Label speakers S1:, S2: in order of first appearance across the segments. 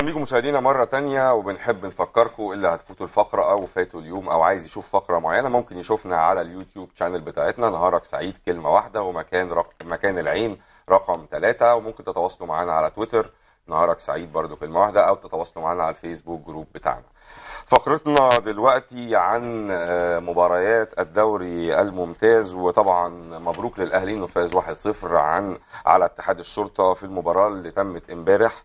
S1: أهلا بيكم مشاهدينا مرة تانية وبنحب نفكركم اللي هتفوتوا الفقرة أو فاتوا اليوم أو عايز يشوف فقرة معينة ممكن يشوفنا على اليوتيوب channel بتاعتنا نهارك سعيد كلمة واحدة ومكان رق... مكان العين رقم ثلاثة وممكن تتواصلوا معانا على تويتر نهارك سعيد برضو كلمة واحدة أو تتواصلوا معانا على الفيسبوك group بتاعنا. فقرتنا دلوقتي عن آه، مباريات الدوري الممتاز وطبعا مبروك للأهلي إنه فاز 1-0 عن على اتحاد الشرطة في المباراة اللي تمت امبارح.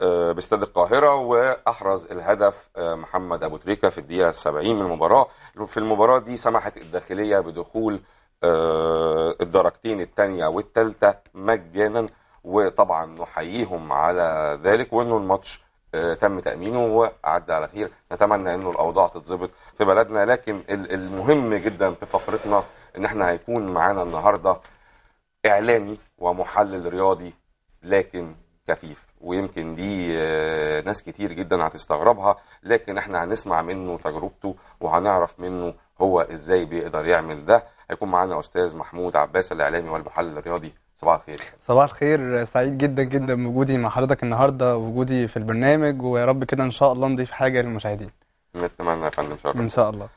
S1: باستاد القاهرة وأحرز الهدف آه، محمد أبو تريكة في الدقيقة 70 من المباراة. في المباراة دي سمحت الداخلية بدخول آه، الدرجتين الثانية والثالثة مجانا وطبعا نحييهم على ذلك وإنه الماتش آه، تم تأمينه وعدى على خير. نتمنى إنه الأوضاع تتظبط في بلدنا لكن ال- المهم جدا في فقرتنا إن إحنا هيكون معانا النهارده إعلامي ومحلل رياضي لكن كفيف ويمكن دي آه، ناس كتير جدا هتستغربها لكن إحنا هنسمع منه تجربته وهنعرف منه هو إزاي بيقدر يعمل ده. هيكون معانا أستاذ محمود عباس الإعلامي والمحلل الرياضي. صباح الخير.
S2: صباح الخير سعيد جدا جدا بوجودي مع حضرتك النهارده ووجودي في البرنامج ويا رب كده إن شاء الله نضيف حاجة للمشاهدين.
S1: نتمنى يا فندم شرف.
S2: إن شاء الله.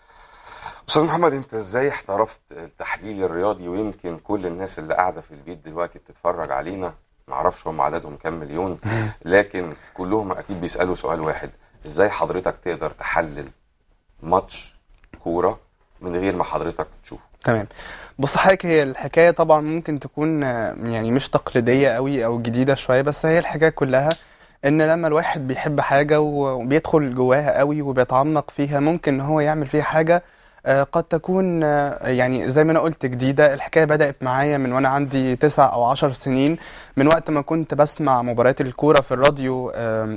S1: أستاذ محمد أنت إزاي احترفت التحليل الرياضي؟ ويمكن كل الناس اللي قاعدة في البيت دلوقتي بتتفرج علينا. معرفش هم عددهم كام مليون لكن كلهم أكيد بيسألوا سؤال واحد. إزاي حضرتك تقدر تحلل ماتش كورة من غير ما حضرتك تشوفه؟
S2: تمام. بص حضرتك هي الحكاية طبعا ممكن تكون آه، يعني مش تقليدية قوي أو جديدة شوية بس هي الحكاية كلها إن لما الواحد بيحب حاجة وبيدخل جواها قوي وبيتعمق فيها ممكن إن هو يعمل فيها حاجة قد تكون آه، يعني زي ما أنا قلت جديدة. الحكاية بدأت معايا من وأنا عندي تسع أو عشر سنين. من وقت ما كنت بسمع مباريات الكورة في الراديو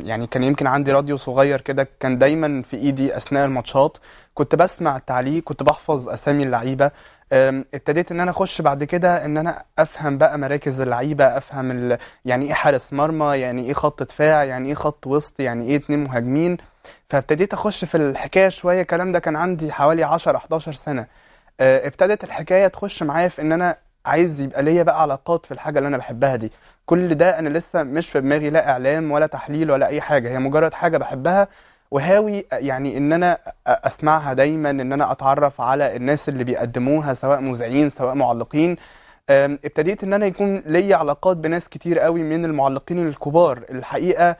S2: يعني كان يمكن عندي راديو صغير كده كان دايما في إيدي أثناء الماتشات. كنت بسمع التعليق كنت بحفظ أسامي اللعيبة. ابتديت إن أنا أخش بعد كده إن أنا أفهم بقى مراكز اللعيبة أفهم. يعني إيه حارس مرمى يعني إيه خط دفاع يعني إيه خط وسط يعني إيه اتنين مهاجمين. فابتديت أخش في الحكاية شوية. الكلام ده كان عندي حوالي 10 11 سنة. أه، ابتدت الحكاية تخش معايا في إن أنا عايز يبقى ليا بقى علاقات في الحاجة اللي أنا بحبها دي. كل ده أنا لسه مش في دماغي لا إعلام ولا تحليل ولا أي حاجة. هي مجرد حاجة بحبها وهاوي يعني إن أنا أسمعها دايما إن أنا أتعرف على الناس اللي بيقدموها سواء مذيعين سواء معلقين. ابتديت إن أنا يكون ليا علاقات بناس كتير قوي من المعلقين الكبار. الحقيقة آه،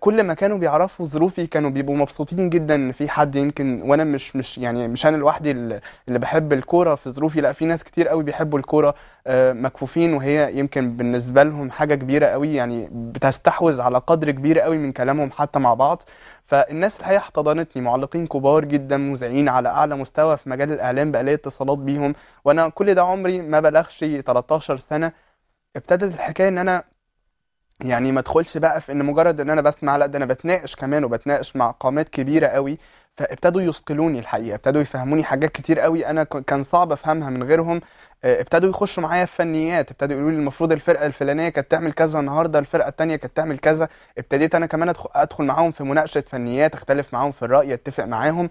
S2: كل ما كانوا بيعرفوا ظروفي كانوا بيبقوا مبسوطين جدا إن في حد يمكن وأنا مش مش يعني مش أنا لوحدي اللي اللي بحب الكورة في ظروفي لأ في ناس كتير قوي بيحبوا الكورة آه، مكفوفين وهي يمكن بالنسبة لهم حاجة كبيرة قوي يعني بتستحوذ على قدر كبير قوي من كلامهم حتى مع بعض. فالناس الحقيقة احتضنتني معلقين كبار جدا مذيعين على أعلى مستوى في مجال الإعلام بقى لي اتصالات بيهم وأنا كل ده عمري ما بلغش 13 سنة. ابتدت الحكاية إن أنا يعني ما ادخلش بقى في ان مجرد ان أنا بسمع لا ده أنا بتناقش كمان وبتناقش مع قامات كبيرة قوي فابتدوا يثقلوني الحقيقة ابتدوا يفهموني حاجات كتير قوي أنا كان صعب افهمها من غيرهم. آه، ابتدوا يخشوا معايا في فنيات ابتدوا يقولوا لي المفروض الفرقة الفلانية كانت تعمل كذا النهارده الفرقة التانية كانت تعمل كذا. ابتديت أنا كمان ادخل ادخل معاهم في مناقشة فنيات اختلف معاهم في الرأي اتفق معاهم.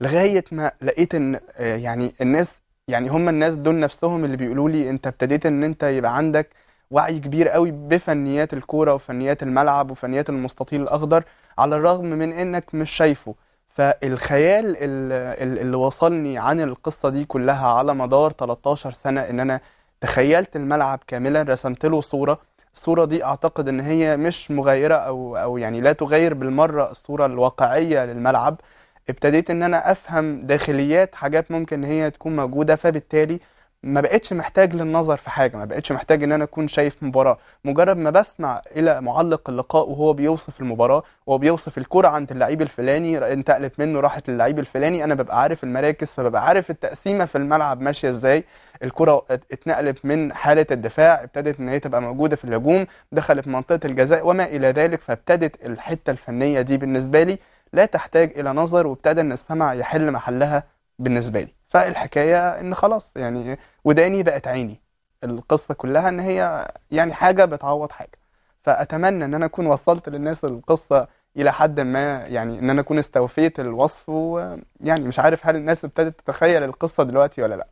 S2: لغاية ما لقيت ان آه، يعني الناس يعني هم الناس دول نفسهم اللي بيقولوا لي انت ابتديت ان انت يبقى عندك وعي كبير قوي بفنيات الكورة وفنيات الملعب وفنيات المستطيل الأخضر على الرغم من إنك مش شايفه. فالخيال ال- ال- اللي وصلني عن القصة دي كلها على مدار 13 سنة إن أنا تخيلت الملعب كاملا رسمت له صورة. الصورة دي أعتقد إن هي مش مغايرة أو أو يعني لا تغير بالمرة الصورة الواقعية للملعب. ابتديت إن أنا أفهم داخليات حاجات ممكن إن هي تكون موجودة فبالتالي ما بقتش محتاج للنظر في حاجة ما بقتش محتاج إن أنا أكون شايف مباراة. مجرد ما بسمع إلى معلق اللقاء وهو بيوصف المباراة وهو بيوصف الكرة عند اللعيب الفلاني انتقلت منه راحت للعيب الفلاني أنا ببقى عارف المراكز فببقى عارف التقسيمة في الملعب ماشية إزاي. الكرة ات- اتنقلت من حالة الدفاع ابتدت إن هي تبقى موجودة في الهجوم دخلت منطقة الجزاء وما إلى ذلك فابتدت الحتة الفنية دي بالنسبة لي لا تحتاج إلى نظر وابتدى إن السمع يحل محلها بالنسبة لي. فالحكاية إن خلاص يعني وداني بقت عيني. القصة كلها إن هي يعني حاجة بتعوض حاجة. فأتمنى إن أنا أكون وصلت للناس القصة إلى حد ما يعني إن أنا أكون استوفيت الوصف ويعني مش عارف هل الناس ابتدت تتخيل القصة دلوقتي ولا لأ.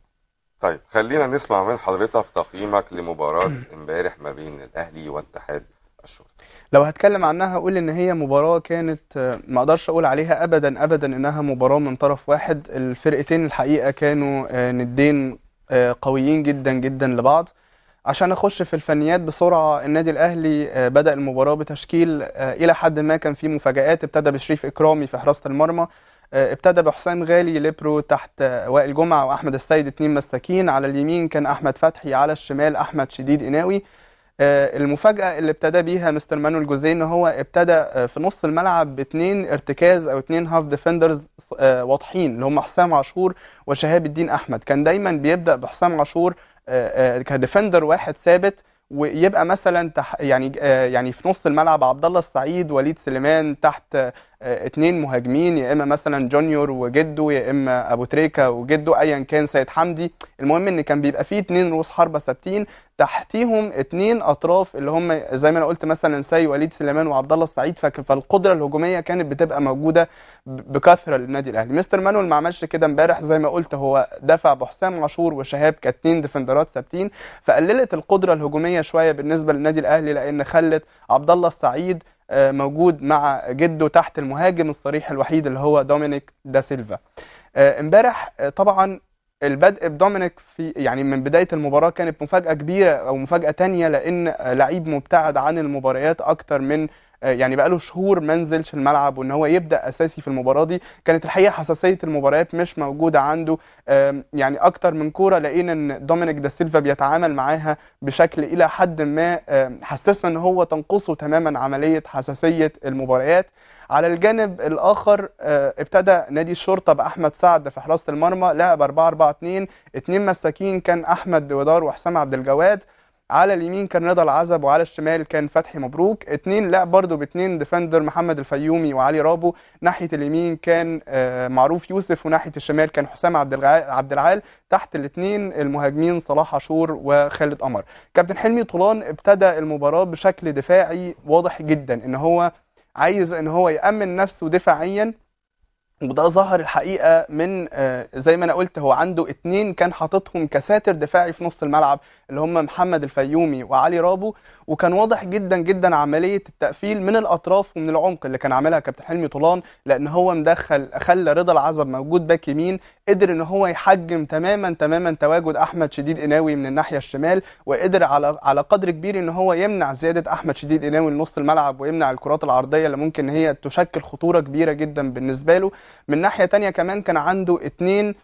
S1: طيب خلينا نسمع من حضرتك تقييمك لمباراة امبارح ما بين الأهلي واتحاد الشرطه
S2: لو هتكلم عنها أقول إن هي مباراة كانت ما أقدرش أقول عليها ابدا ابدا إنها مباراة من طرف واحد. الفرقتين الحقيقة كانوا آه، ندين قويين جدا جدا لبعض. عشان أخش في الفنيات بسرعة النادي الأهلي آه، بدأ المباراة بتشكيل آه، إلى حد ما كان فيه مفاجآت. ابتدى بشريف إكرامي في حراسة المرمى آه، ابتدى بحسام غالي ليبرو تحت آه، وائل جمعة وأحمد السيد اتنين مساكين. على اليمين كان أحمد فتحي على الشمال أحمد شديد قناوي آه، المفاجأة اللي ابتدى بيها مستر مانويل جوزيه إن هو ابتدى آه، في نص الملعب باتنين ارتكاز أو اتنين half defenders واضحين اللي هم حسام عاشور وشهاب الدين أحمد. كان دايما بيبدأ بحسام عاشور آه، آه، ك defender واحد ثابت ويبقى مثلا تح يعني آه، يعني في نص الملعب عبد الله السعيد وليد سليمان تحت آه، اتنين مهاجمين يا إما مثلا جونيور وجده يا إما أبو تريكة وجده ايا كان سيد حمدي. المهم إن كان بيبقى فيه اتنين رؤوس حربة ثابتين تحتيهم اتنين أطراف اللي هم زي ما أنا قلت مثلا سي وليد سليمان وعبد الله السعيد فالقدرة الهجومية كانت بتبقى موجودة بكثرة للنادي الأهلي. مستر مانويل ما عملش كده امبارح. زي ما قلت هو دفع بحسام عاشور وشهاب كاتنين ديفندرات ثابتين. فقللت القدرة الهجومية شوية بالنسبة للنادي الأهلي لأن خلت عبد الله السعيد آه، موجود مع جده تحت المهاجم الصريح الوحيد اللي هو دومينيك دا سيلفا. آه، امبارح آه، طبعا البدء بدومينيك في يعني من بداية المباراة كانت مفاجأة كبيرة أو مفاجأة تانية آه، لعيب مبتعد عن المباريات أكتر من آه، يعني بقاله شهور ما نزلش الملعب وإن هو يبدأ أساسي في المباراة دي. كانت الحقيقة حساسية المباريات مش موجودة عنده. يعني أكتر من كورة لقينا إن دومينيك دا سيلفا بيتعامل معاها بشكل إلى حد ما حسسنا إن هو تنقصه تماما عملية حساسية المباريات. على الجانب الآخر آه، ابتدى نادي الشرطة بأحمد سعد في حراسة المرمى لعب 4 4 2 اتنين مساكين كان أحمد دويدار وحسام عبد الجواد. على اليمين كان رضا العزب وعلى الشمال كان فتحي مبروك. اتنين لعب برضو باتنين defender محمد الفيومي وعلي رابو. ناحية اليمين كان آه، معروف يوسف وناحية الشمال كان حسام عبد عبد العال. تحت الاثنين المهاجمين صلاح عاشور وخالد قمر. كابتن حلمي طولان ابتدى المباراة بشكل دفاعي واضح جدا إن هو عايز إن هو يأمن نفسه دفاعيا. وده ظهر الحقيقة من آه، زي ما أنا قلت هو عنده اتنين كان حاططهم كساتر دفاعي في نص الملعب اللي هم محمد الفيومي وعلي رابو. وكان واضح جدا جدا عملية التقفيل من الأطراف ومن العمق اللي كان عاملها كابتن حلمي طولان لأن هو مدخل خلى رضا العزب موجود back يمين قدر إن هو يحجم تماما تماما تواجد أحمد شديد قناوي من الناحية الشمال وقدر على على قدر كبير إن هو يمنع زيادة أحمد شديد قناوي لنص الملعب ويمنع الكرات العرضية اللي ممكن هي تشكل خطورة كبيرة جدا بالنسبة له. من ناحية تانية كمان كان عنده اتنين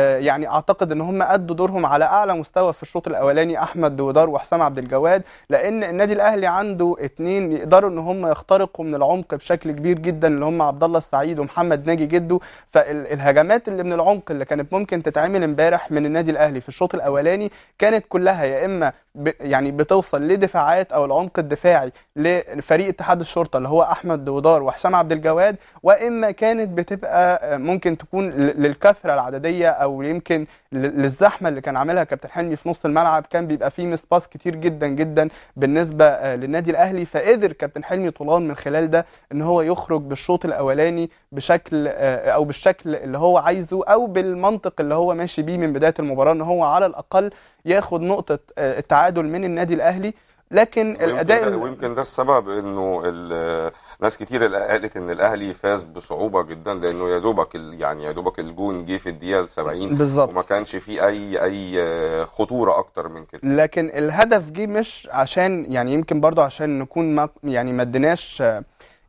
S2: يعني أعتقد إن هم أدوا دورهم على أعلى مستوى في الشوط الأولاني أحمد دويدار وحسام عبد الجواد لأن النادي الأهلي عنده اتنين يقدروا إن هم يخترقوا من العمق بشكل كبير جدا اللي هم عبد الله السعيد ومحمد ناجي جده فالهجمات اللي من العمق اللي كانت ممكن تتعمل امبارح من النادي الأهلي في الشوط الأولاني كانت كلها يا إما ب يعني بتوصل لدفاعات أو العمق الدفاعي لفريق اتحاد الشرطة اللي هو أحمد دويدار وحسام عبد الجواد وإما كانت بتبقى آه، ممكن تكون للكثرة العددية أو يمكن للزحمة اللي كان عاملها كابتن حلمي في نص الملعب كان بيبقى فيه مس باس كتير جدا جدا بالنسبة آه، للنادي الأهلي. فقدر كابتن حلمي طولان من خلال ده إن هو يخرج بالشوط الأولاني بشكل آه، أو بالشكل اللي هو عايزه أو بالمنطق اللي هو ماشي بيه من بداية المباراة إن هو على الأقل ياخد نقطة آه، التعادل من النادي الأهلي. لكن الأداء
S1: ويمكن ده, ويمكن ده السبب إنه ناس كتير قالت إن الأهلي فاز بصعوبة جدا لأنه يا دوبك يعني يا دوبك الجون جه في الدقيقة 70
S2: بالظبط.
S1: وما كانش فيه اي أي خطورة أكتر من كده.
S2: لكن الهدف جه مش عشان يعني يمكن برضو عشان نكون ما يعني ما اديناش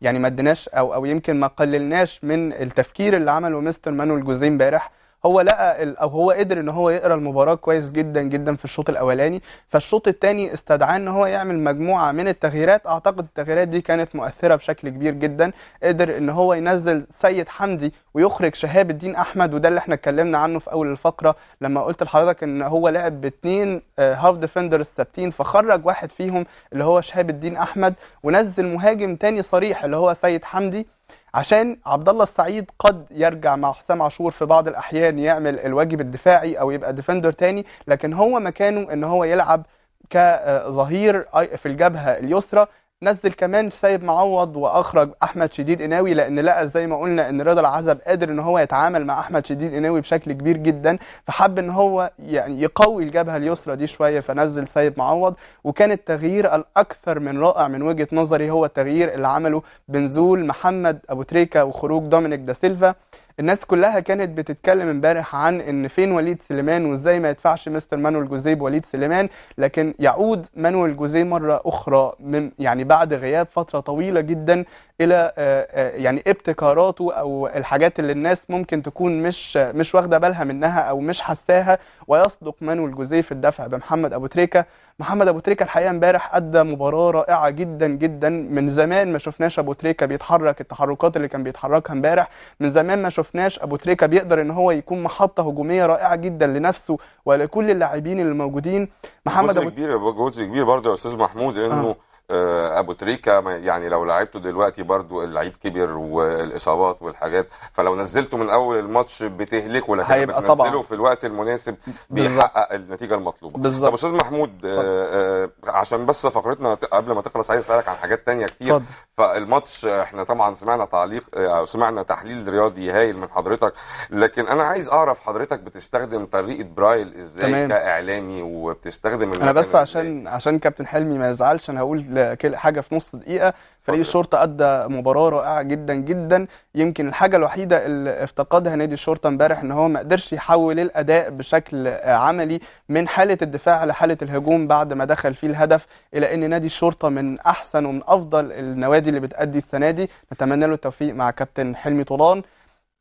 S2: يعني ما اديناش أو أو يمكن ما قللناش من التفكير اللي عمله مستر مانويل جوزيه امبارح هو لقى أو هو قدر إن هو يقرأ المباراة كويس جدا جدا في الشوط الأولاني. فالشوط الثاني استدعاه إن هو يعمل مجموعة من التغييرات. أعتقد التغييرات دي كانت مؤثرة بشكل كبير جدا. قدر إن هو ينزل سيد حمدي ويخرج شهاب الدين أحمد وده اللي إحنا اتكلمنا عنه في أول الفقرة لما قلت لحضرتك إن هو لعب باثنين half defenders ثابتين فخرج واحد فيهم اللي هو شهاب الدين أحمد ونزل مهاجم تاني صريح اللي هو سيد حمدي. عشان عبد الله السعيد قد يرجع مع حسام عاشور في بعض الأحيان يعمل الواجب الدفاعي أو يبقى defender تاني لكن هو مكانه إن هو يلعب كظهير في الجبهة اليسرى نزل كمان سيد معوض وأخرج أحمد شديد قناوي لأن لقى زي ما قلنا إن رضا العزب قادر إن هو يتعامل مع أحمد شديد قناوي بشكل كبير جدا فحب إن هو يعني يقوي الجبهة اليسرى دي شوية فنزل سيد معوض. وكان التغيير الأكثر من رائع من وجهة نظري هو التغيير اللي عمله بنزول محمد أبو تريكة وخروج دومينيك دا سيلفا. الناس كلها كانت بتتكلم امبارح عن إن فين وليد سليمان وإزاي ما يدفعش مستر مانويل جوزيه بوليد سليمان لكن يعود مانويل جوزيه مرة أخرى من يعني بعد غياب فترة طويلة جدا إلى آه، آه، يعني ابتكاراته أو الحاجات اللي الناس ممكن تكون مش مش واخدة بالها منها أو مش حساها ويصدق مانويل جوزيه في الدفع بمحمد أبو تريكة. محمد أبو تريكة الحقيقة امبارح أدى مباراة رائعة جدا جدا من زمان ما شفناش أبو تريكة بيتحرك التحركات اللي كان بيتحركها امبارح من زمان ما شفناش أبو تريكة بيقدر إن هو يكون محطة هجومية رائعة جدا لنفسه ولكل اللاعبين اللي موجودين محمد
S1: جزء كبير جزء كبير برضه يا أستاذ محمود إنه آه، أبو تريكة يعني لو لعبته دلوقتي برضو اللعيب كبر والإصابات والحاجات فلو نزلته من أول الماتش بتهلكه لكن
S2: هيبقى
S1: بتنزله
S2: طبعا.
S1: في الوقت المناسب بيحقق النتيجة المطلوبة. طب
S2: بالظبط
S1: أستاذ محمود آه، آه، عشان بس فقرتنا قبل ما تخلص عايز أسألك عن حاجات تانية كتير.
S2: اتفضل.
S1: فالماتش آه، إحنا طبعا سمعنا تعليق آه، أو سمعنا تحليل رياضي هايل من حضرتك لكن أنا عايز أعرف حضرتك بتستخدم طريقة برايل إزاي
S2: تمام.
S1: كإعلامي وبتستخدم أنا
S2: بس
S1: إزاي؟
S2: عشان عشان كابتن حلمي ما يزعلش أنا هقول حاجة في نص دقيقة فريق. الشرطه أدى مباراة رائعة جدا جدا. يمكن الحاجة الوحيدة اللي افتقدها نادي الشرطه امبارح إن هو ما قدرش يحول الأداء بشكل عملي من حالة الدفاع لحاله الهجوم بعد ما دخل فيه الهدف إلى إن نادي الشرطه من أحسن ومن أفضل النوادي اللي بتأدي السنة دي. نتمنى له التوفيق مع كابتن حلمي طولان.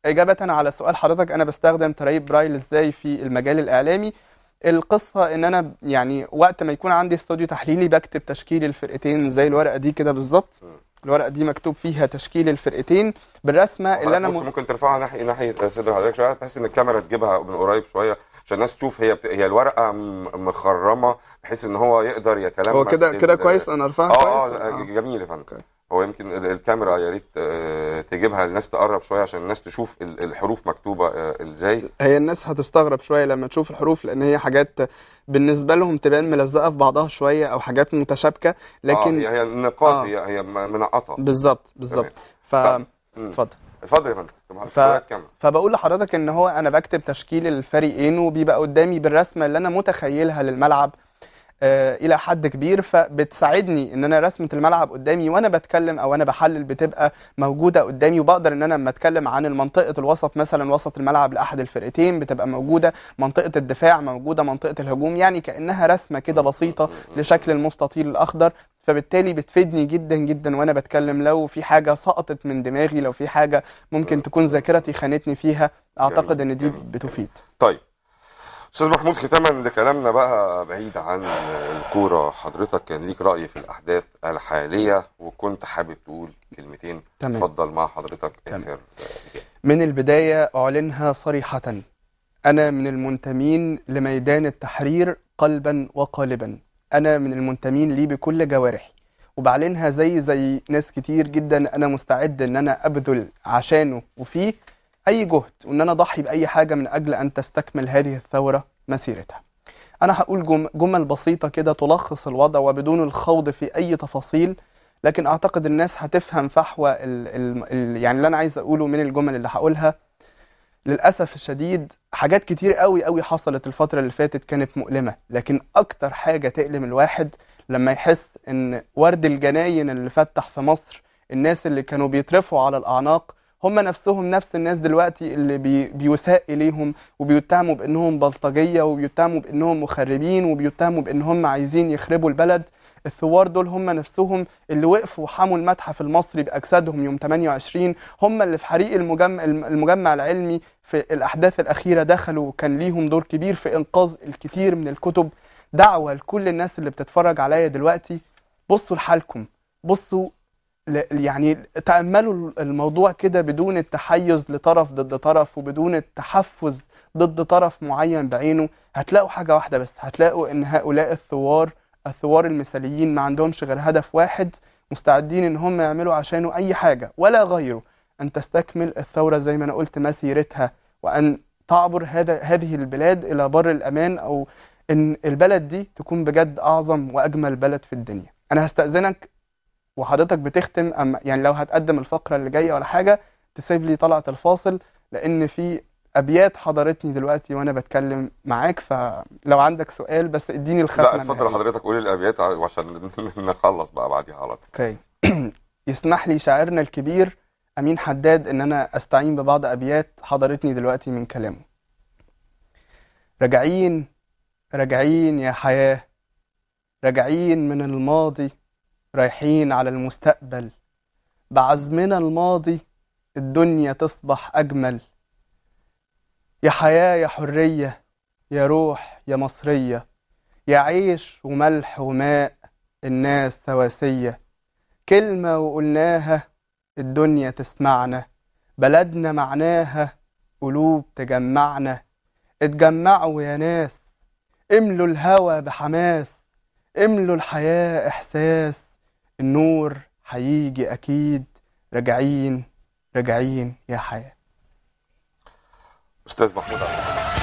S2: إجابة على سؤال حضرتك أنا بستخدم طريقة برايل إزاي في المجال الإعلامي؟ القصة إن أنا يعني وقت ما يكون عندي استوديو تحليلي بكتب تشكيل الفرقتين زي الورقة دي كده بالظبط. الورقة دي مكتوب فيها تشكيل الفرقتين بالرسمة اللي
S1: بص
S2: م...
S1: ممكن ترفعها ناحيه ناحية صدر حضرتك شوية. بحيث إن الكاميرا تجيبها من قريب شوية عشان الناس تشوف هي بت... هي الورقة مخرمة بحيث إن هو يقدر يتلمس
S2: هو كده كده كويس؟ أنا أرفعها
S1: آه
S2: كويس؟
S1: آه. جميل يا فندم. هو يمكن ال- الكاميرا يا ريت آه، تجيبها الناس تقرب شوية عشان الناس تشوف ال- الحروف مكتوبة آه، إزاي.
S2: هي الناس هتستغرب شوية لما تشوف الحروف لأن هي حاجات بالنسبة لهم تبان ملزقة في بعضها شوية أو حاجات متشابكة لكن
S1: آه هي النقاط
S2: آه.
S1: هي هي منقطة.
S2: بالظبط بالظبط. ف. اتفضل.
S1: اتفضل يا فندم.
S2: ف- فبقول لحضرتك إن هو أنا بكتب تشكيل الفريقين وبيبقى قدامي بالرسمة اللي أنا متخيلها للملعب. آه إلى حد كبير فبتساعدني إن أنا رسمة الملعب قدامي وأنا بتكلم أو أنا بحلل بتبقى موجودة قدامي وبقدر إن أنا لما أتكلم عن منطقه الوسط مثلا وسط الملعب لأحد الفرقتين بتبقى موجودة منطقة الدفاع موجودة منطقة الهجوم يعني كأنها رسمة كده بسيطة لشكل المستطيل الأخضر فبالتالي بتفيدني جدا جدا وأنا بتكلم لو في حاجة سقطت من دماغي لو في حاجة ممكن تكون ذاكرتي خانتني فيها
S1: أعتقد
S2: إن دي. بتفيد
S1: طيب أستاذ محمود ختاما لكلامنا بقى بعيد عن الكورة حضرتك كان ليك رأي في الأحداث الحالية وكنت حابب تقول كلمتين.
S2: تمام.
S1: اتفضل مع حضرتك
S2: تمام.
S1: اخر
S2: من البداية أعلنها صريحة. أنا من المنتمين لميدان التحرير قلبا وقالبا. أنا من المنتمين ليه بكل جوارحي. وبعلنها زي زي ناس كتير جدا أنا مستعد إن أنا أبذل عشانه. وفيه أي جهد وإن أنا اضحي بأي حاجة من أجل أن تستكمل هذه الثورة مسيرتها. أنا هقول جم- جمل بسيطة كده تلخص الوضع وبدون الخوض في أي تفاصيل لكن أعتقد الناس هتفهم فحوى ال ال يعني اللي أنا عايز أقوله من الجمل اللي هقولها. للأسف الشديد حاجات كتير قوي قوي حصلت الفترة اللي فاتت كانت مؤلمة لكن أكتر حاجة تألم الواحد لما يحس إن ورد الجناين اللي فتح في مصر الناس اللي كانوا بيترفعوا على الأعناق هم نفسهم نفس الناس دلوقتي اللي بي بيساء إليهم وبيتهموا بأنهم بلطجية وبيتهموا بأنهم مخربين وبيتهموا بأنهم عايزين يخربوا البلد. الثوار دول هم نفسهم اللي وقفوا وحموا المتحف المصري بأجسادهم يوم 28 هم اللي في حريق المجمع المجمع العلمي في الأحداث الأخيرة دخلوا وكان ليهم دور كبير في إنقاذ الكثير من الكتب. دعوة لكل الناس اللي بتتفرج عليا دلوقتي. بصوا لحالكم. بصوا يعني تأملوا الموضوع كده بدون التحيز لطرف ضد طرف وبدون التحفز ضد طرف معين بعينه هتلاقوا حاجة واحدة بس هتلاقوا إن هؤلاء الثوار الثوار المثاليين ما عندهمش غير هدف واحد مستعدين إن هم يعملوا عشانه أي حاجة ولا غيره أن تستكمل الثورة زي ما أنا قلت مسيرتها وأن تعبر هذا هذه البلاد إلى بر الأمان أو إن البلد دي تكون بجد أعظم وأجمل بلد في الدنيا. أنا هستأذنك وحضرتك بتختم أما يعني لو هتقدم الفقرة اللي جاية ولا حاجة تسيب لي طلعة الفاصل لأن في أبيات حضرتني دلوقتي وأنا بتكلم معاك فلو عندك سؤال بس إديني الختمة
S1: لا اتفضل. حضرتك قول الأبيات عشان نخلص بقى بعديها على طول.
S2: okay. يسمح لي شاعرنا الكبير أمين حداد إن أنا أستعين ببعض أبيات حضرتني دلوقتي من كلامه. راجعين راجعين يا حياة راجعين من الماضي رايحين على المستقبل. بعزمنا الماضي الدنيا تصبح أجمل. يا حياة يا حرية يا روح يا مصرية. يا عيش وملح وماء الناس سواسية. كلمة وقلناها الدنيا تسمعنا. بلدنا معناها قلوب تجمعنا. اتجمعوا يا ناس املوا الهوى بحماس. املوا الحياة إحساس. النور هيجي أكيد. راجعين راجعين يا حياة.
S1: أستاذ محمود عبد الحميد